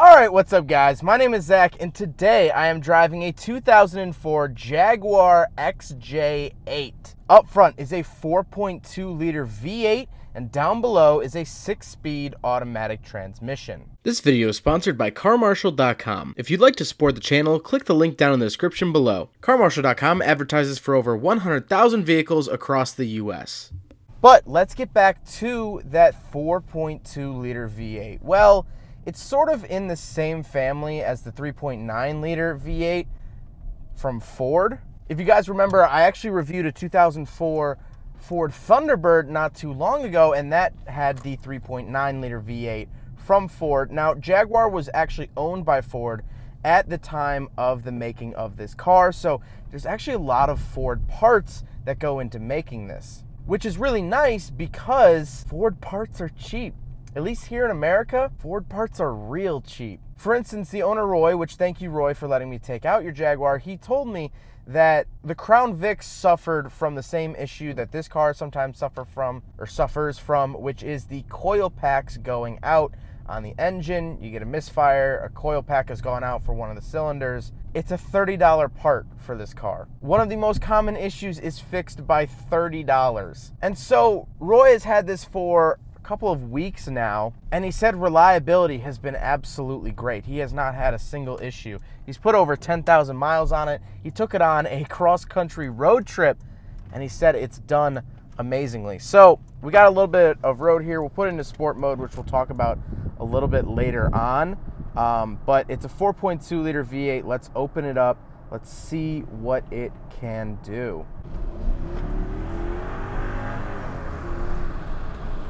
All right, what's up, guys? My name is Zach, and today I am driving a 2004 Jaguar XJ8. Up front is a 4.2 liter V8, and down below is a six speed automatic transmission. This video is sponsored by CarMarshal.com. If you'd like to support the channel, click the link down in the description below. CarMarshal.com advertises for over 100,000 vehicles across the US. But let's get back to that 4.2 liter V8. Well, it's sort of in the same family as the 3.9 liter V8 from Ford. If you guys remember, I actually reviewed a 2004 Ford Thunderbird not too long ago, and that had the 3.9 liter V8 from Ford. Now, Jaguar was actually owned by Ford at the time of the making of this car, so there's actually a lot of Ford parts that go into making this, which is really nice because Ford parts are cheap. At least here in America, Ford parts are real cheap. For instance, the owner Roy, which thank you Roy for letting me take out your Jaguar, he told me that the Crown Vic suffered from the same issue that this car sometimes suffer from or suffers from, which is the coil packs going out on the engine. You get a misfire, a coil pack has gone out for one of the cylinders. It's a $30 part for this car. One of the most common issues is fixed by $30. And so Roy has had this for couple of weeks now, and he said reliability has been absolutely great. He has not had a single issue. He's put over 10,000 miles on it. He took it on a cross country road trip, and he said it's done amazingly. So we got a little bit of road here. We'll put it into sport mode, which we'll talk about a little bit later on. Um, but it's a 4.2 liter V8. Let's open it up. Let's see what it can do.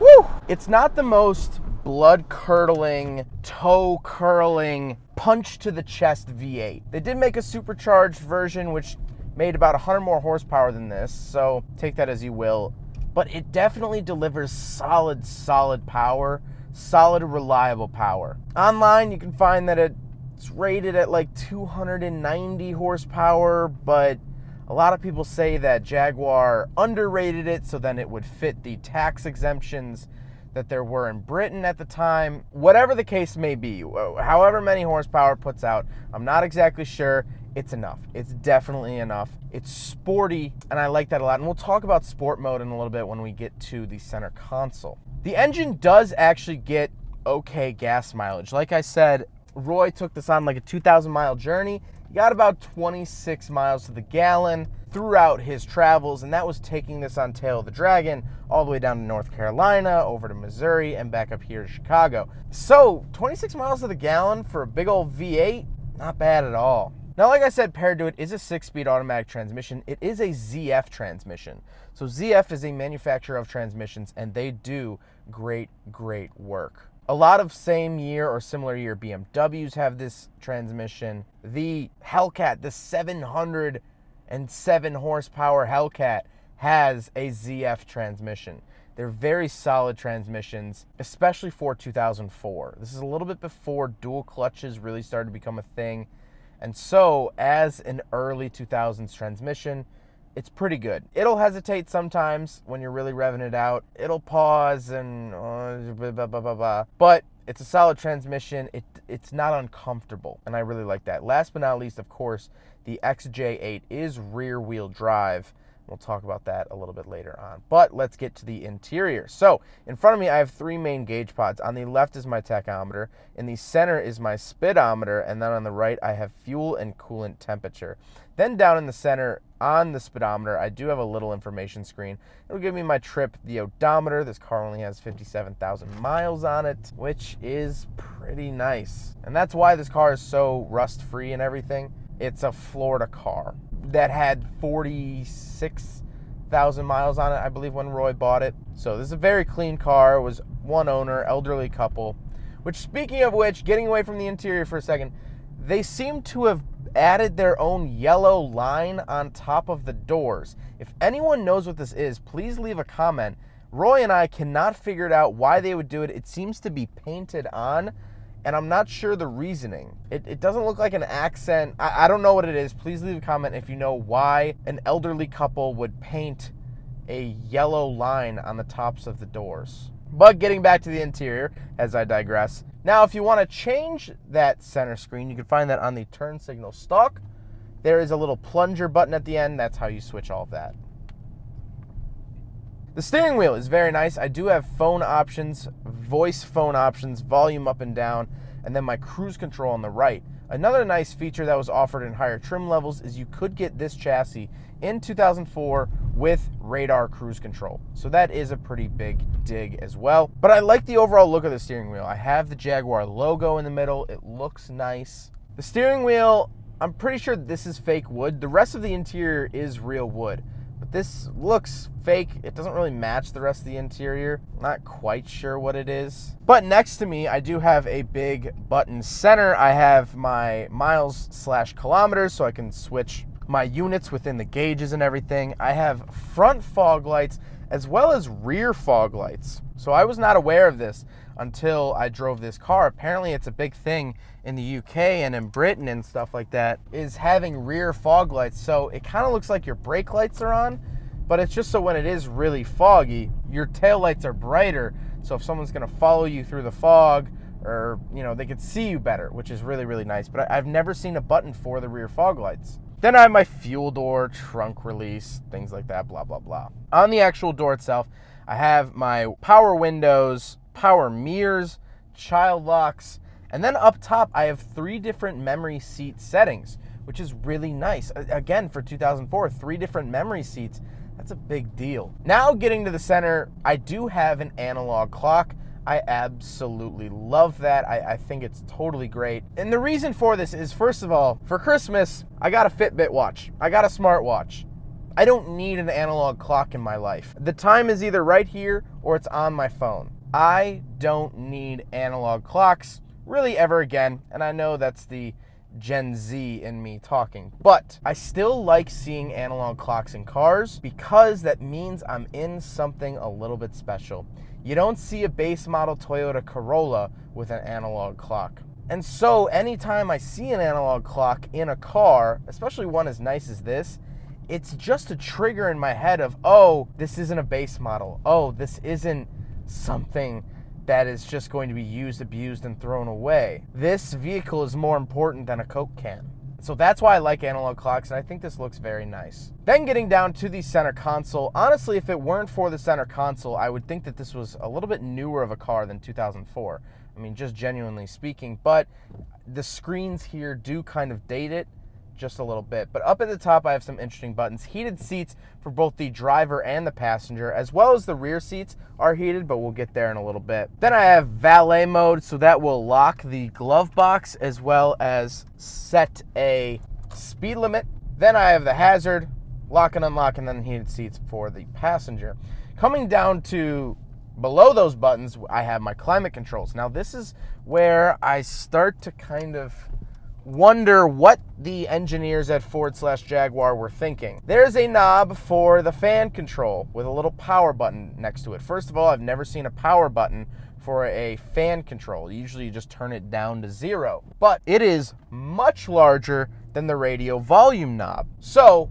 Woo! It's not the most blood curdling, toe curling, punch to the chest V8. They did make a supercharged version which made about 100 more horsepower than this, so take that as you will. But it definitely delivers solid, solid power, solid, reliable power. Online, you can find that it's rated at like 290 horsepower, but a lot of people say that Jaguar underrated it so then it would fit the tax exemptions that there were in Britain at the time. Whatever the case may be, uh, however many horsepower puts out, I'm not exactly sure. It's enough. It's definitely enough. It's sporty, and I like that a lot. And we'll talk about sport mode in a little bit when we get to the center console. The engine does actually get okay gas mileage. Like I said, Roy took this on like a 2,000 mile journey. He got about 26 miles to the gallon throughout his travels, and that was taking this on Tail of the Dragon all the way down to North Carolina, over to Missouri, and back up here to Chicago. So, 26 miles to the gallon for a big old V8, not bad at all. Now, like I said, paired to it is a six speed automatic transmission. It is a ZF transmission. So, ZF is a manufacturer of transmissions, and they do great, great work. A lot of same year or similar year BMWs have this transmission. The Hellcat, the 707 horsepower Hellcat, has a ZF transmission. They're very solid transmissions, especially for 2004. This is a little bit before dual clutches really started to become a thing. And so, as an early 2000s transmission, it's pretty good. It'll hesitate sometimes when you're really revving it out. It'll pause and uh, blah, blah, blah, blah, but it's a solid transmission. It it's not uncomfortable, and I really like that. Last but not least, of course, the XJ8 is rear wheel drive. We'll talk about that a little bit later on. But let's get to the interior. So, in front of me, I have three main gauge pods. On the left is my tachometer, in the center is my speedometer, and then on the right, I have fuel and coolant temperature. Then down in the center on the speedometer, I do have a little information screen. It'll give me my trip, the odometer. This car only has 57,000 miles on it, which is pretty nice. And that's why this car is so rust free and everything. It's a Florida car that had 46,000 miles on it, I believe, when Roy bought it. So this is a very clean car. It was one owner, elderly couple. Which, speaking of which, getting away from the interior for a second, they seem to have added their own yellow line on top of the doors. If anyone knows what this is, please leave a comment. Roy and I cannot figure it out why they would do it. It seems to be painted on, and I'm not sure the reasoning. It, it doesn't look like an accent. I, I don't know what it is. Please leave a comment if you know why an elderly couple would paint a yellow line on the tops of the doors. But getting back to the interior, as I digress. Now, if you want to change that center screen, you can find that on the turn signal stalk. There is a little plunger button at the end. That's how you switch all of that. The steering wheel is very nice. I do have phone options, voice phone options, volume up and down, and then my cruise control on the right. Another nice feature that was offered in higher trim levels is you could get this chassis in 2004 with radar cruise control. So that is a pretty big dig as well. But I like the overall look of the steering wheel. I have the Jaguar logo in the middle. It looks nice. The steering wheel, I'm pretty sure this is fake wood. The rest of the interior is real wood. But this looks fake. It doesn't really match the rest of the interior. Not quite sure what it is. But next to me, I do have a big button center. I have my miles slash kilometers so I can switch my units within the gauges and everything. I have front fog lights as well as rear fog lights. So I was not aware of this until I drove this car. Apparently, it's a big thing in the UK and in Britain and stuff like that, is having rear fog lights. So it kind of looks like your brake lights are on, but it's just so when it is really foggy, your tail lights are brighter. So if someone's gonna follow you through the fog, or you know, they could see you better, which is really, really nice. But I've never seen a button for the rear fog lights. Then I have my fuel door, trunk release, things like that, blah, blah, blah. On the actual door itself, I have my power windows, power mirrors, child locks, and then up top, I have three different memory seat settings, which is really nice. Again, for 2004, three different memory seats. That's a big deal. Now, getting to the center, I do have an analog clock. I absolutely love that. I, I, think it's totally great. And the reason for this is first of all, for Christmas, I got a Fitbit watch, I got a smartwatch. I don't need an analog clock in my life. The time is either right here or it's on my phone. I don't need analog clocks really ever again. And I know that's the Gen Z in me talking, but I still like seeing analog clocks in cars because that means I'm in something a little bit special. You don't see a base model Toyota Corolla with an analog clock. And so, anytime I see an analog clock in a car, especially one as nice as this, it's just a trigger in my head of, oh, this isn't a base model. Oh, this isn't something that is just going to be used, abused, and thrown away. This vehicle is more important than a Coke can. So that's why I like analog clocks, and I think this looks very nice. Then getting down to the center console, honestly, if it weren't for the center console, I would think that this was a little bit newer of a car than 2004. I mean, just genuinely speaking, but the screens here do kind of date it just a little bit. But up at the top, I have some interesting buttons. Heated seats for both the driver and the passenger, as well as the rear seats are heated, but we'll get there in a little bit. Then I have valet mode, so that will lock the glove box as well as set a speed limit. Then I have the hazard, lock and unlock, and then heated seats for the passenger. Coming down to below those buttons, I have my climate controls. Now, this is where I start to kind of wonder what the engineers at Ford slash Jaguar were thinking. There's a knob for the fan control with a little power button next to it. First of all, I've never seen a power button for a fan control. Usually you just turn it down to zero. But it is much larger than the radio volume knob. So,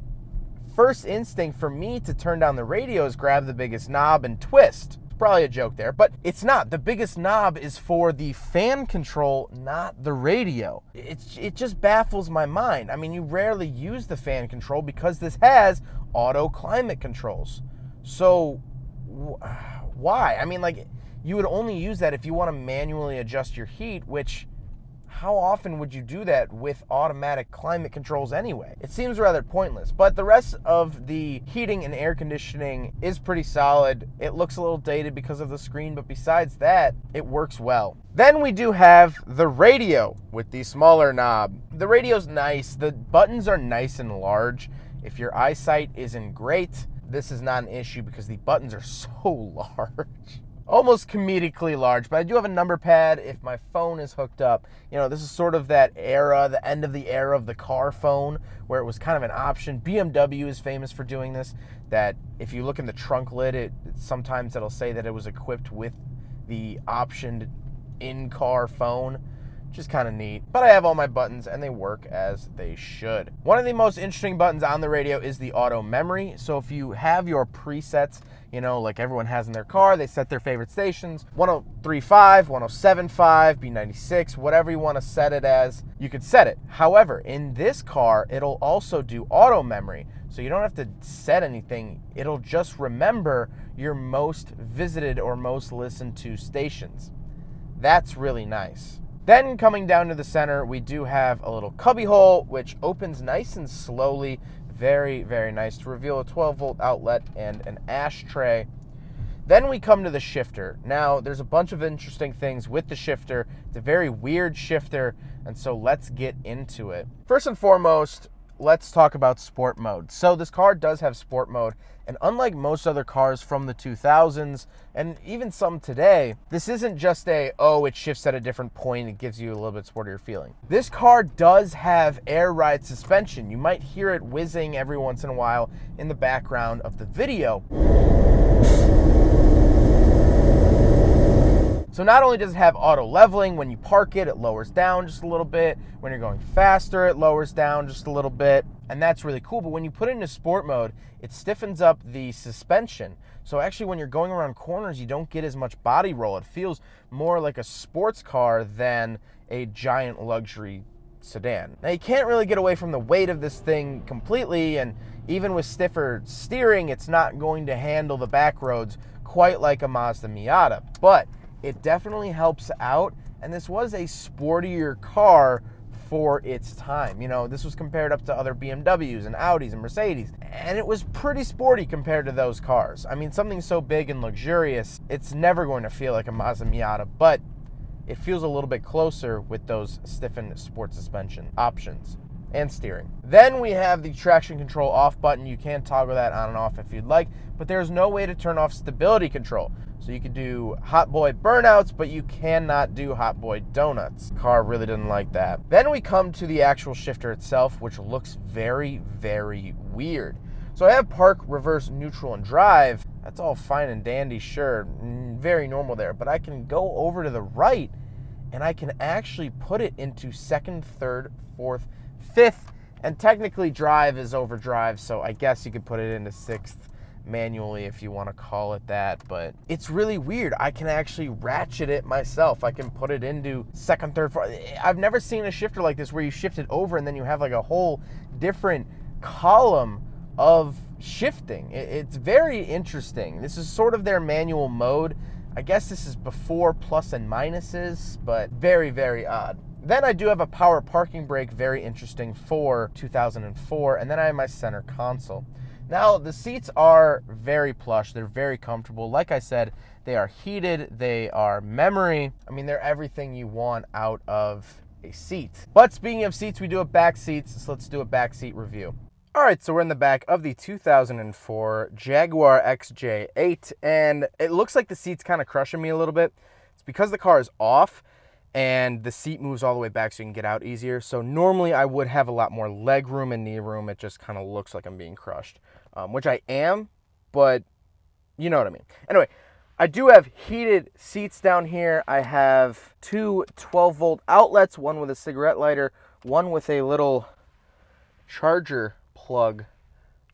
first instinct for me to turn down the radio is grab the biggest knob and twist probably a joke there, but it's not. The biggest knob is for the fan control, not the radio. It's, it just baffles my mind. I mean, you rarely use the fan control because this has auto climate controls. So, why? I mean, like, you would only use that if you want to manually adjust your heat, which how often would you do that with automatic climate controls anyway? It seems rather pointless, but the rest of the heating and air conditioning is pretty solid. It looks a little dated because of the screen, but besides that, it works well. Then we do have the radio with the smaller knob. The radio's nice, the buttons are nice and large. If your eyesight isn't great, this is not an issue because the buttons are so large almost comedically large, but I do have a number pad if my phone is hooked up. You know, this is sort of that era, the end of the era of the car phone, where it was kind of an option. BMW is famous for doing this. That if you look in the trunk lid, it sometimes it'll say that it was equipped with the optioned in-car phone which is kind of neat. But I have all my buttons and they work as they should. One of the most interesting buttons on the radio is the auto memory. So if you have your presets, you know, like everyone has in their car, they set their favorite stations 1035, 1075, B96, whatever you want to set it as, you could set it. However, in this car, it'll also do auto memory. So you don't have to set anything, it'll just remember your most visited or most listened to stations. That's really nice. Then coming down to the center, we do have a little cubby hole, which opens nice and slowly. Very, very nice to reveal a 12 volt outlet and an ashtray. Then we come to the shifter. Now, there's a bunch of interesting things with the shifter. It's a very weird shifter, and so let's get into it. First and foremost, let's talk about sport mode. So this car does have sport mode, and unlike most other cars from the 2000s and even some today, this isn't just a oh it shifts at a different point, it gives you a little bit sportier feeling. This car does have air ride suspension. You might hear it whizzing every once in a while in the background of the video. So not only does it have auto leveling, when you park it, it lowers down just a little bit. When you're going faster, it lowers down just a little bit. And that's really cool. But when you put it into sport mode, it stiffens up the suspension. So actually when you're going around corners, you don't get as much body roll. It feels more like a sports car than a giant luxury sedan. Now you can't really get away from the weight of this thing completely and even with stiffer steering, it's not going to handle the back roads quite like a Mazda Miata. But it definitely helps out. And this was a sportier car for its time. You know, this was compared up to other BMWs and Audis and Mercedes, and it was pretty sporty compared to those cars. I mean, something so big and luxurious, it's never going to feel like a Mazda Miata, but it feels a little bit closer with those stiffened sport suspension options and steering. Then we have the traction control off button. You can toggle that on and off if you'd like, but there's no way to turn off stability control. So you could do hot boy burnouts, but you cannot do hot boy donuts. Car really didn't like that. Then we come to the actual shifter itself, which looks very, very weird. So I have park, reverse, neutral, and drive. That's all fine and dandy, sure, very normal there. But I can go over to the right and I can actually put it into second, third, fourth, fifth, and technically drive is overdrive, so I guess you could put it into sixth manually if you want to call it that, but it's really weird. I can actually ratchet it myself. I can put it into second, third, fourth. I've never seen a shifter like this where you shift it over and then you have like a whole different column of shifting. It's very interesting. This is sort of their manual mode. I guess this is before plus and minuses, but very, very odd. Then I do have a power parking brake, very interesting for 2004, and then I have my center console. Now, the seats are very plush, they're very comfortable. Like I said, they are heated, they are memory. I mean, they're everything you want out of a seat. But speaking of seats, we do have back seats, so let's do a back seat review. All right, so we're in the back of the 2004 Jaguar XJ8, and it looks like the seat's kind of crushing me a little bit. It's because the car is off and the seat moves all the way back so you can get out easier. So normally I would have a lot more leg room and knee room. It just kind of looks like I'm being crushed, um, which I am, but you know what I mean. Anyway, I do have heated seats down here. I have two 12 volt outlets, one with a cigarette lighter, one with a little charger plug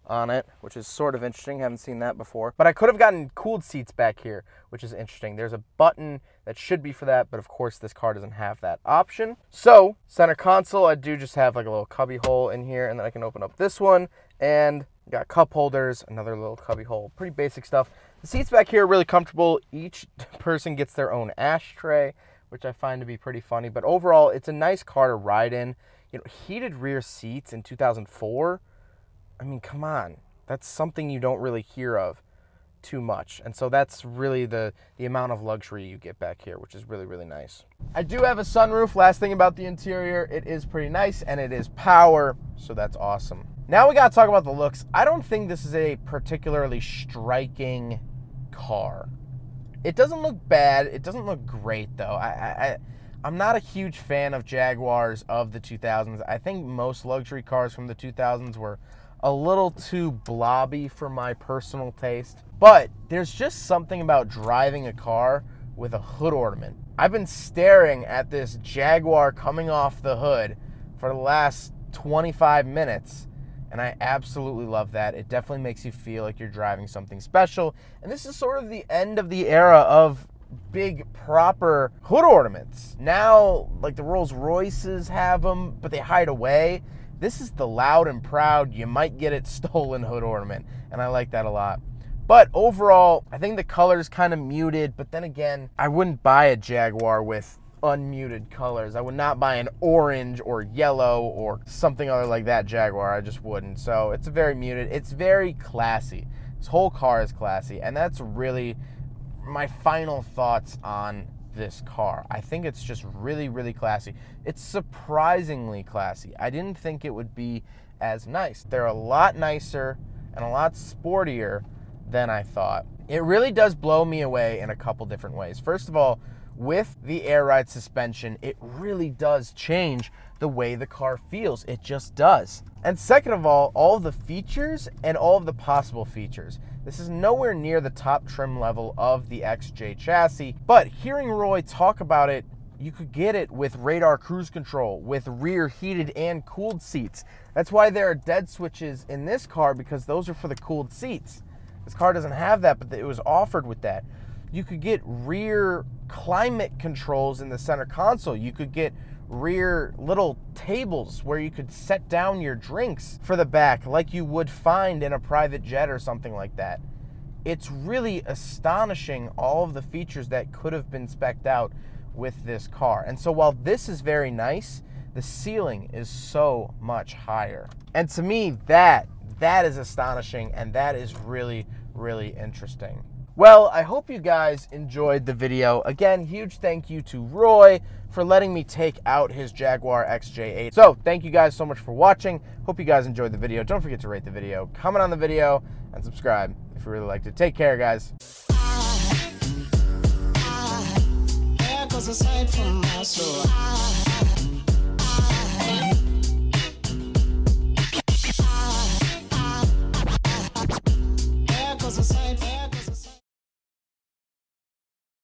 on it, which is sort of interesting. Haven't seen that before. But I could have gotten cooled seats back here, which is interesting. There's a button that should be for that, but of course this car doesn't have that option. So center console, I do just have like a little cubby hole in here, and then I can open up this one and got cup holders, another little cubby hole, pretty basic stuff. The seats back here are really comfortable. Each person gets their own ashtray, which I find to be pretty funny. But overall, it's a nice car to ride in. You know, heated rear seats in 2004 I mean, come on. That's something you don't really hear of too much. And so that's really the, the amount of luxury you get back here, which is really, really nice. I do have a sunroof. Last thing about the interior, it is pretty nice and it is power, so that's awesome. Now we gotta talk about the looks. I don't think this is a particularly striking car. It doesn't look bad. It doesn't look great though. I, I, I'm not a huge fan of Jaguars of the 2000s. I think most luxury cars from the 2000s were a little too blobby for my personal taste. But there's just something about driving a car with a hood ornament. I've been staring at this Jaguar coming off the hood for the last 25 minutes and I absolutely love that. It definitely makes you feel like you're driving something special. And this is sort of the end of the era of big proper hood ornaments. Now, like the Rolls Royces have them, but they hide away. This is the loud and proud, you might get it stolen hood ornament, and I like that a lot. But overall, I think the color is kind of muted, but then again, I wouldn't buy a Jaguar with unmuted colors. I would not buy an orange or yellow or something other like that Jaguar. I just wouldn't. So it's very muted. It's very classy. This whole car is classy, and that's really my final thoughts on this car. I think it's just really, really classy. It's surprisingly classy. I didn't think it would be as nice. They're a lot nicer and a lot sportier than I thought. It really does blow me away in a couple different ways. First of all, with the air ride suspension, it really does change the way the car feels. It just does. And second of all, all of the features and all of the possible features. This is nowhere near the top trim level of the XJ chassis, but hearing Roy talk about it, you could get it with radar cruise control, with rear heated and cooled seats. That's why there are dead switches in this car because those are for the cooled seats. This car doesn't have that, but it was offered with that. You could get rear climate controls in the center console. You could get rear little tables where you could set down your drinks for the back like you would find in a private jet or something like that. It's really astonishing all of the features that could have been specced out with this car. And so while this is very nice, the ceiling is so much higher. And to me, that that is astonishing and that is really really interesting. Well, I hope you guys enjoyed the video. Again, huge thank you to Roy for letting me take out his Jaguar XJ8. So, thank you guys so much for watching. Hope you guys enjoyed the video. Don't forget to rate the video, comment on the video, and subscribe if you really liked it. Take care, guys. I, I,